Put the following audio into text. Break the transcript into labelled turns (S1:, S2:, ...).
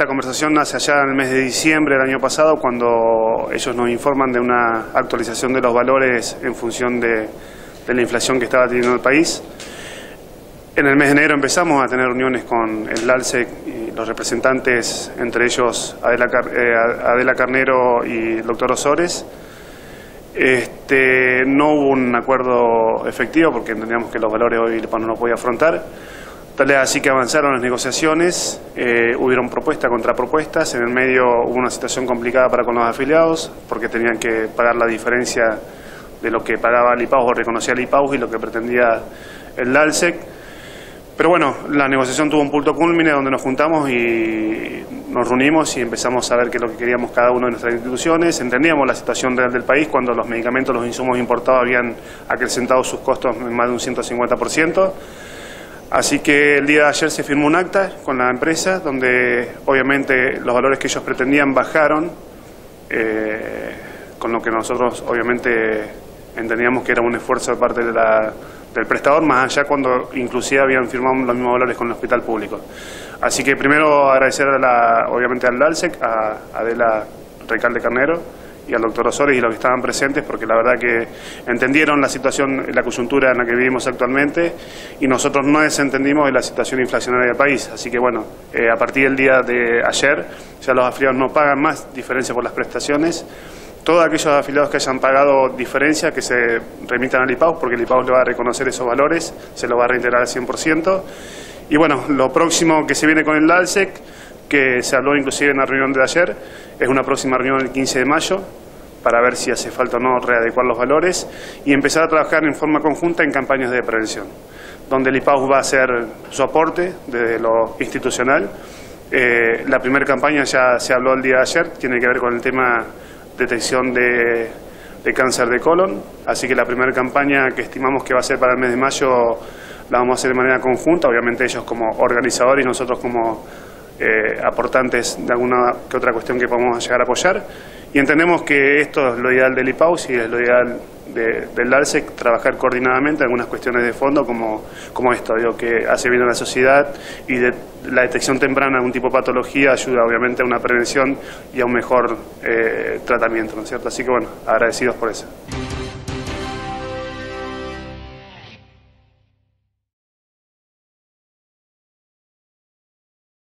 S1: Esta conversación nace allá en el mes de diciembre del año pasado cuando ellos nos informan de una actualización de los valores en función de, de la inflación que estaba teniendo el país. En el mes de enero empezamos a tener reuniones con el LALSEC y los representantes, entre ellos Adela, eh, Adela Carnero y el doctor Osores. Este, no hubo un acuerdo efectivo porque entendíamos que los valores hoy el PAN no lo podía afrontar. Tal es así que avanzaron las negociaciones, eh, hubieron propuestas, contrapropuestas, en el medio hubo una situación complicada para con los afiliados porque tenían que pagar la diferencia de lo que pagaba el o reconocía el IPAUS y lo que pretendía el LALSEC. Pero bueno, la negociación tuvo un punto culmine donde nos juntamos y nos reunimos y empezamos a ver qué es lo que queríamos cada una de nuestras instituciones. Entendíamos la situación real del país cuando los medicamentos, los insumos importados habían acrecentado sus costos en más de un 150%. Así que el día de ayer se firmó un acta con la empresa donde obviamente los valores que ellos pretendían bajaron, eh, con lo que nosotros obviamente entendíamos que era un esfuerzo de parte del prestador, más allá cuando inclusive habían firmado los mismos valores con el hospital público. Así que primero agradecer a la, obviamente al DALSEC, a Adela Recalde Carnero y al doctor Osores y los que estaban presentes, porque la verdad que entendieron la situación, la coyuntura en la que vivimos actualmente y nosotros no desentendimos de la situación inflacionaria del país. Así que bueno, eh, a partir del día de ayer ya los afiliados no pagan más diferencia por las prestaciones todos aquellos afiliados que hayan pagado diferencia que se remitan al IPAUS, porque el IPAUS le va a reconocer esos valores, se lo va a reintegrar al 100%. Y bueno, lo próximo que se viene con el LALSEC, que se habló inclusive en la reunión de ayer, es una próxima reunión el 15 de mayo, para ver si hace falta o no readecuar los valores y empezar a trabajar en forma conjunta en campañas de prevención, donde el IPAUS va a hacer su aporte desde lo institucional. Eh, la primera campaña ya se habló el día de ayer, tiene que ver con el tema detección de, cáncer de colon, así que la primera campaña que estimamos que va a ser para el mes de mayo la vamos a hacer de manera conjunta, obviamente ellos como organizadores y nosotros como eh, aportantes de alguna que otra cuestión que podamos llegar a apoyar. Y entendemos que esto es lo ideal del IPAUS y es lo ideal del DALSEC, trabajar coordinadamente en algunas cuestiones de fondo como, como esto, digo, que hace bien a la sociedad y de, la detección temprana de algún tipo de patología ayuda obviamente a una prevención y a un mejor eh, tratamiento, ¿no es cierto? Así que bueno, agradecidos por eso.